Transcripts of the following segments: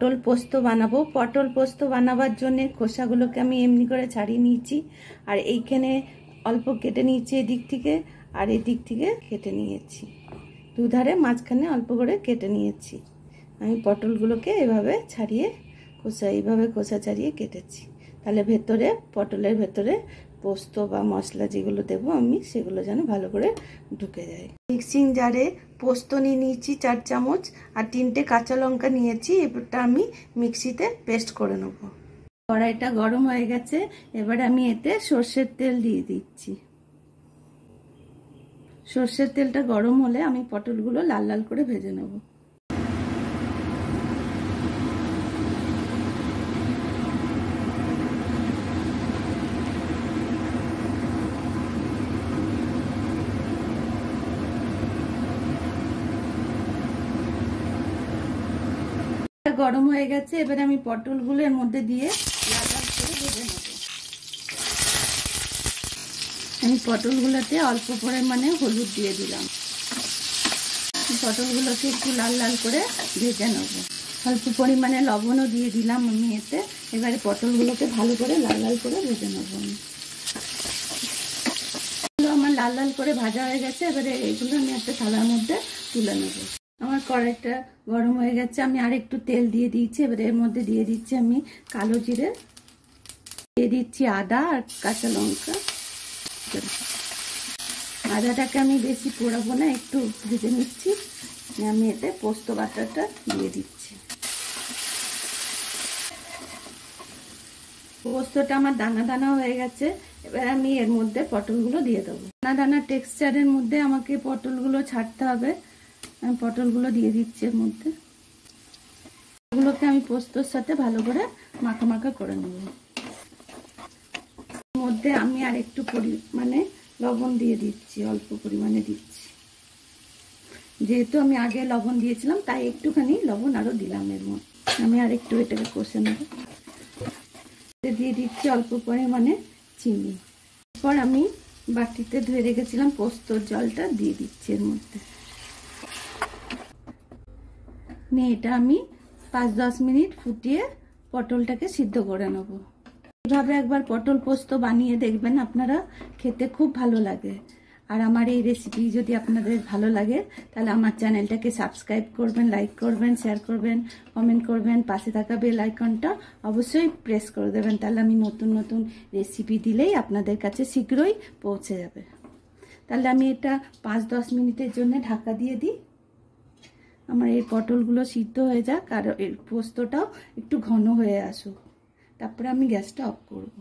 পটল পোস্ত বানাবো। পটল পোস্ত বানাবার জন্য খোসাগুলোকে আমি এমনি করে ছাড়িয়ে নিয়েছি। আর এইখানে অল্প কেটে নিয়েছি এদিক থেকে, আর এদিক থেকে কেটে নিয়েছি। দুধারে মাঝখানে অল্প করে কেটে নিয়েছি। আমি পটলগুলোকে এভাবে ছাড়িয়ে খোসা, এইভাবে খোসা ছাড়িয়ে কেটেছি। তাহলে ভেতরে, পটলের ভেতরে পোস্ত বা মশলা যেগুলো দেবো আমি সেগুলো যেন ভালো করে ঢুকে যায়। মিক্সিং জারে পোস্ত নিয়ে নিয়েছি চার চামচ আর তিনটে কাঁচা লঙ্কা নিয়েছি এবারটা আমি মিক্সিতে পেস্ট করে নেব। কড়াইটা গরম হয়ে গেছে এবার আমি এতে সর্ষের তেল দিয়ে দিচ্ছি। সর্ষের তেলটা গরম হলে আমি পটলগুলো লাল লাল করে ভেজে নেব। গরম হয়ে গেছে, এবারে আমি পটলগুলো এর মধ্যে দিয়ে লাল লাল করে ভেজে নেব। আমি পটলগুলোতে অল্প পরিমাণে হলুদ দিয়ে দিলাম। পটলগুলোকে একটু লাল লাল করে ভেজে নেব। অল্প পরিমাণে লবণও দিয়ে দিলাম আমি এতে। এবারে পটলগুলোকে ভালো করে লাল লাল করে ভেজে নেব আমি। আমার লাল লাল করে ভাজা হয়ে গেছে, এবারে এগুলো আমি একটা থালার মধ্যে তুলে নেব। আমার কড়াইটা গরম হয়ে গেছে, আমি আর একটু তেল দিয়ে দিয়েছি, এবার এর মধ্যে দিয়ে দিচ্ছি আমি কালো জিরে, দিয়ে দিচ্ছি আদা আর কাঁচা লঙ্কা। আদাটাকে আমি বেশি পোড়াবো না, একটু ভেজে নিচ্ছি, আমি এতে পোস্ত বাটাটা দিয়ে দিচ্ছি। পোস্তটা আমার দানা দানা হয়ে গেছে, এবার আমি এর মধ্যে পটলগুলো দিয়ে দেবো। দানা দানা টেক্সচারের মধ্যে আমাকে পটলগুলো ছাড়তে হবে। পটলগুলো দিয়ে দিচ্ছি এর মধ্যে। এগুলোকে আমি পোস্তর সাথে ভালো করে মাখা মাখা করে নেব। মধ্যে আমি আর একটু পরিমাণে লবণ দিয়ে দিচ্ছি, অল্প পরিমাণে দিচ্ছি। যেহেতু আমি আগে লবণ দিয়েছিলাম, তাই একটুখানি লবণ আরও দিলাম এর মধ্যে। আমি আর একটু এটাকে কষে নেব। দিয়ে দিচ্ছি অল্প পরিমাণে চিনি। এরপর আমি বাটিতে ধুয়ে রেখেছিলাম পোস্তর জলটা দিয়ে দিচ্ছি এর মধ্যে। নিয়ে এটা আমি পাঁচ, দশ মিনিট ফুটিয়ে পটলটাকে সিদ্ধ করে নেব। এভাবে একবার পটল পোস্ত বানিয়ে দেখবেন, আপনারা খেতে খুব ভালো লাগে। আর আমার এই রেসিপি যদি আপনাদের ভালো লাগে, তাহলে আমার চ্যানেলটাকে সাবস্ক্রাইব করবেন লাইক করবেন শেয়ার করবেন কমেন্ট করবেন, পাশে থাকা বেল আইকনটা অবশ্যই প্রেস করে দেবেন। তাহলে আমি নতুন নতুন রেসিপি দিলেই আপনাদের কাছে শীঘ্রই পৌঁছে যাবে। তাহলে আমি এটা পাঁচ, দশ মিনিটের জন্য ঢাকা দিয়ে দিই। আমার এই পটলগুলো সিদ্ধ হয়ে যাক আর এর পোস্তটাও একটু ঘন হয়ে আসুক। তারপরে আমি গ্যাসটা অফ করব।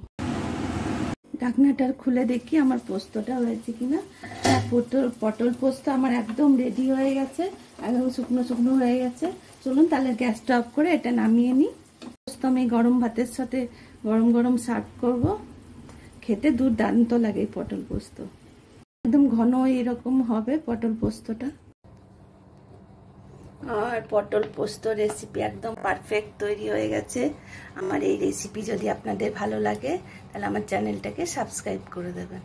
ঢাকনাটা খুলে দেখি আমার পোস্তটা হয়েছে কিনা। পটল পটল পোস্ত আমার একদম রেডি হয়ে গেছে। একদম শুকনো শুকনো হয়ে গেছে। চলুন তাহলে গ্যাসটা অফ করে এটা নামিয়ে নিই। পোস্ত আমি গরম ভাতের সাথে গরম গরম সার্ভ করব। খেতে দুর্দান্ত লাগে পটল পোস্ত। একদম ঘন এরকম হবে পটল পোস্তটা। আর পটল পোস্ত রেসিপি একদম পারফেক্ট তৈরি হয়ে গেছে। আমার এই রেসিপি যদি আপনাদের ভালো লাগে, তাহলে আমার চ্যানেলটাকে সাবস্ক্রাইব করে দেবেন।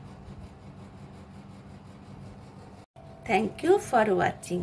Thank you for watching